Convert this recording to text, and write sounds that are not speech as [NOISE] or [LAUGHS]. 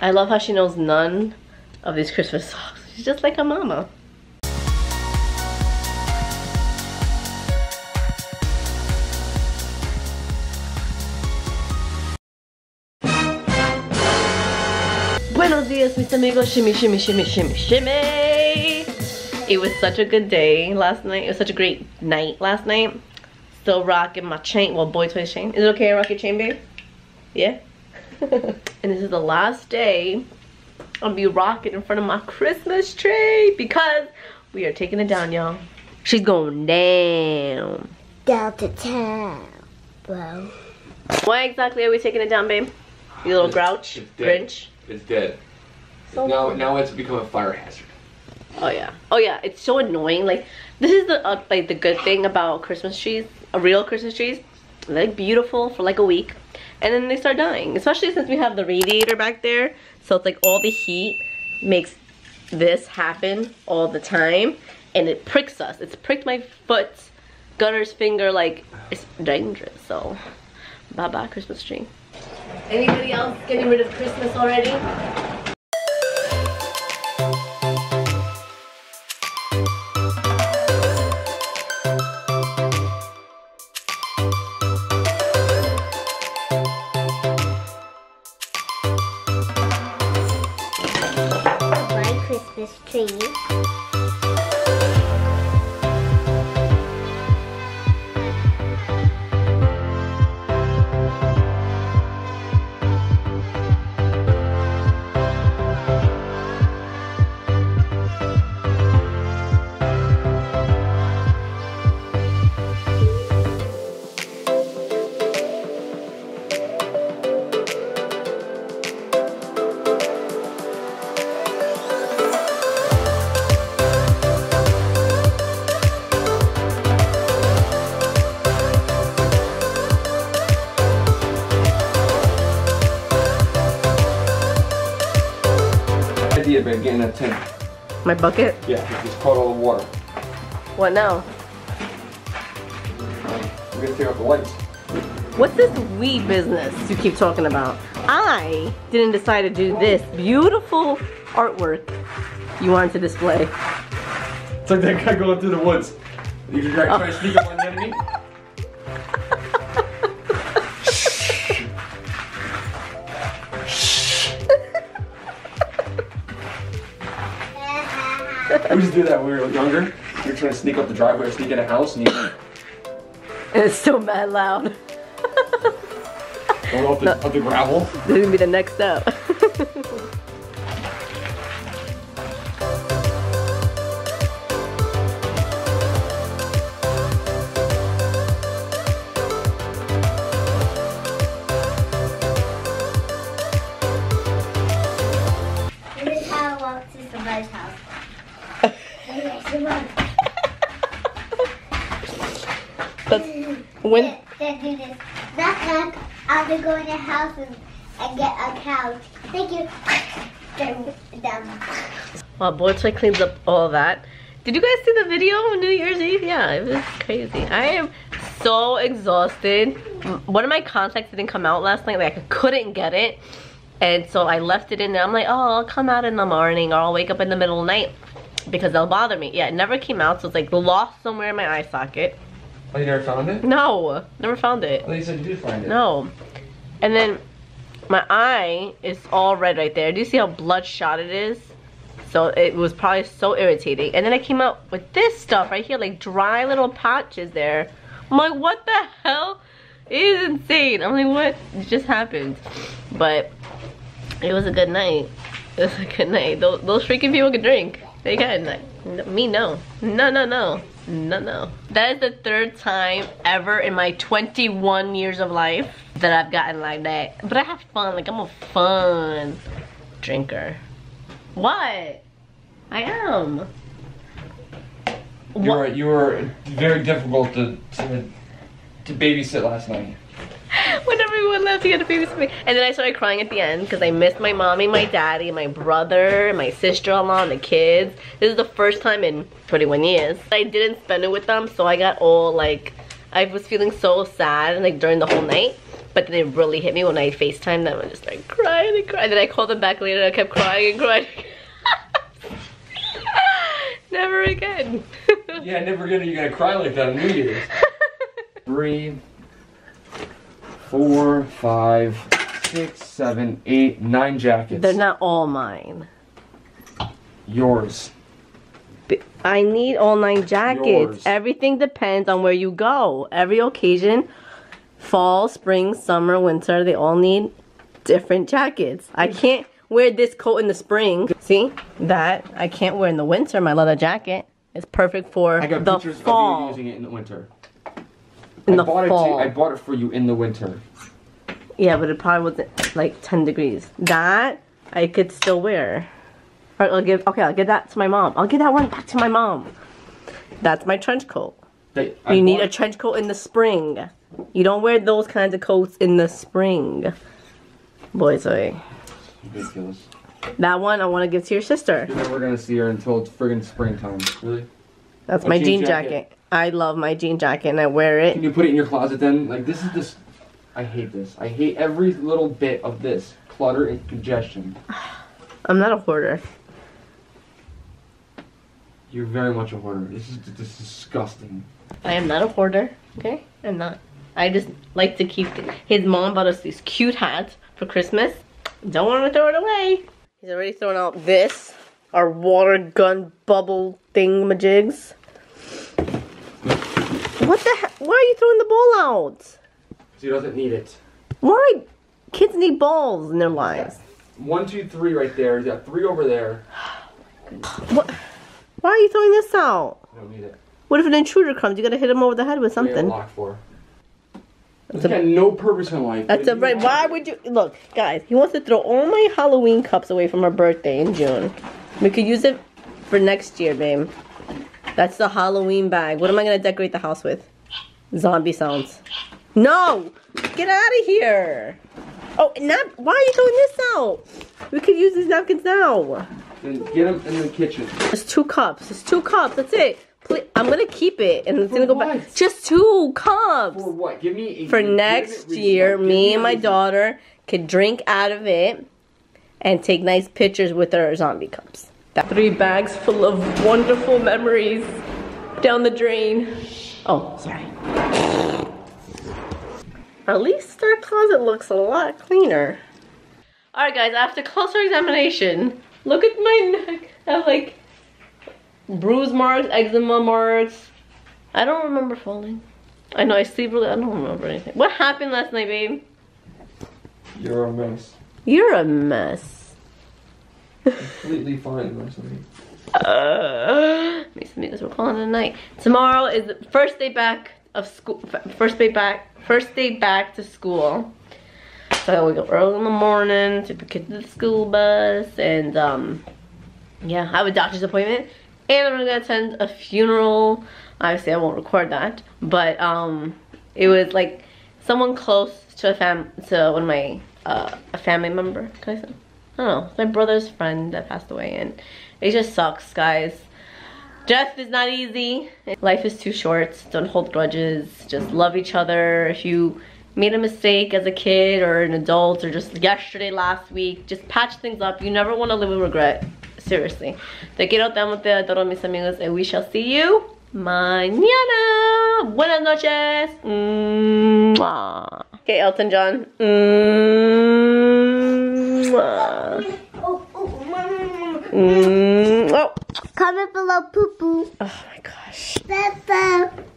I love how she knows none of these Christmas songs. She's just like a mama. Buenos dias, mis amigos. Shimmy, shimmy, shimmy, shimmy, shimmy. It was such a good day last night. It was such a great night last night. Still rocking my chain. Well, boy toy chain. Is it okay I rock your chain, babe? Yeah? And this is the last day I'll be rocking in front of my Christmas tree because we are taking it down, y'all. She's going down. Down to town, bro. Why exactly are we taking it down, babe? You little It's- grouch? it's dead. Grinch? It's dead. So now, cool. now it's become a fire hazard. Oh yeah. Oh yeah. It's so annoying. Like this is the uh, like the good thing about Christmas trees, a real Christmas trees. They're like beautiful for like a week, and then they start dying. Especially since we have the radiator back there, so it's like all the heat makes this happen all the time, and it pricks us. It's pricked my foot, Gunner's finger. Like it's dangerous. So bye bye Christmas tree. Anybody else getting rid of Christmas already? Idea, babe, getting a tent. My bucket. Yeah, just caught all the water. What now? We're gonna take off the lights. What's this we business you keep talking about? I didn't decide to do this beautiful artwork you wanted to display. It's like that guy going through the woods. You try, Oh. try to sneak up on the enemy. We used to do that when we were younger. We were trying to sneak up the driveway or sneak in a house and you it's so mad loud. going off the, up the gravel. This is gonna be the next step. When Then do this. Knock, knock. I'm gonna go in your house and, and get a couch. Thank you. Then, then. while Boy Toy cleans up all that. Did you guys see the video on New Year's Eve? Yeah, it was crazy. I am so exhausted. One of my contacts didn't come out last night. Like I couldn't get it. And so I left it in there. I'm like, oh, I'll come out in the morning or I'll wake up in the middle of the night because they'll bother me. Yeah, it never came out. So it's like lost somewhere in my eye socket. Oh, you never found it? No, never found it. Thought you said you did find it. No. And then my eye is all red right there. Do you see how bloodshot it is? So it was probably so irritating. And then I came out with this stuff right here, like dry little patches there. I'm like, what the hell? It is insane. I'm like, what just happened? But it was a good night. [LAUGHS] It was a good night. Those, those freaking people can drink. They can. Like, me, no. No, no, no. No, no. That is the third time ever in my 21 years of life that I've gotten like that. But I have fun. Like, I'm a fun drinker. What? I am. You were you were very difficult to to, to babysit last night. When everyone left, he had me. And then I started crying at the end because I missed my mommy, my daddy, my brother, my sister-in-law, and the kids. This is the first time in 21 years. I didn't spend it with them, so I got all like, I was feeling so sad like during the whole night. But then it really hit me when I FaceTime them. I just like crying and crying. Then I called them back later. and I kept crying and crying. [LAUGHS] Never again. Yeah, never gonna you gonna cry like that on New Year's. [LAUGHS] Three, four, five, six, seven, eight, nine jackets. They're not all mine. yours. I need all nine jackets. Yours. Everything depends on where you go. Every occasion, fall, spring, summer, winter, they all need different jackets. I can't wear this coat in the spring. See that? I can't wear in the winter. My leather jacket is perfect for I got the pictures fall. of you using it in the winter. In I the bought fall. it. To, I bought it for you in the winter. Yeah, but it probably wasn't like 10 degrees. That I could still wear. Or I'll give okay, I'll give that to my mom. I'll give that one back to my mom. That's my trench coat. They, You need a trench coat in the spring. You don't wear those kinds of coats in the spring. Boys, oi. Ridiculous. That one I want to give to your sister. You're never gonna see her until it's friggin' springtime. Really? That's my jean jean jacket. jacket. I love my jean jacket and I wear it. Can you put it in your closet then? Like this is this. I hate this. I hate every little bit of this clutter and congestion. [SIGHS] I'm not a hoarder. You're very much a hoarder. This is this is disgusting. I am not a hoarder. Okay, I'm not. I just like to keep. His mom bought us these cute hats for Christmas. Don't want to throw it away. He's already thrown out this, our water gun bubble thingamajigs. What the heck? Why are you throwing the ball out? She doesn't need it. Why? Kids need balls in their lives. One, two, three, right there. You got three over there. What? Why are you throwing this out? I don't need it. What if an intruder comes? You gotta hit him over the head with What do you got something. locked for. That's It's a- got no purpose in life. That's a right. Why would you look, guys? He wants to throw all my Halloween cups away from our birthday in June. We could use it for next year, babe. That's the Halloween bag. What am I gonna decorate the house with? Zombie sounds. No, get out of here. Oh, nap. Why are you throwing this out? We could use these napkins now. Then get them in the kitchen. There's two cups. There's two cups. That's it. Please, I'm gonna keep it and it's For gonna go back. Just two cups. For what? Give me a For next year, Give me and my reason. daughter could drink out of it and take nice pictures with our zombie cups. That three bags full of wonderful memories down the drain. Oh, sorry. At least our closet looks a lot cleaner. Alright guys, after closer examination, look at my neck. I have like bruise marks, eczema marks. I don't remember falling. I know I sleep really. I don't remember anything. What happened last night, babe? You're a mess. You're a mess. Completely fine night. Uh, makes me we're calling it a night. Tomorrow is the first day back of school. First day back. First day back to school. So we go early in the morning, take the kids to the school bus, and um, yeah, I have a doctor's appointment, and I'm gonna attend a funeral. Obviously, I won't record that, but um, it was like someone close to a fam to one of my uh, a family member. Can I say? I don't know. It's my brother's friend that passed away, and it just sucks, guys. Death is not easy. Life is too short. Don't hold grudges. Just love each other. If you made a mistake as a kid or an adult or just yesterday, last week, just patch things up. You never want to live with regret. Seriously. Te quiero, te amo, te adoro, mis amigos, and we shall see you mañana. Buenas noches. Mwah. Okay, Elton John. Mwah. Oh, oh, mama. Mm, oh. Comment below poo poo. oh my gosh. Bye.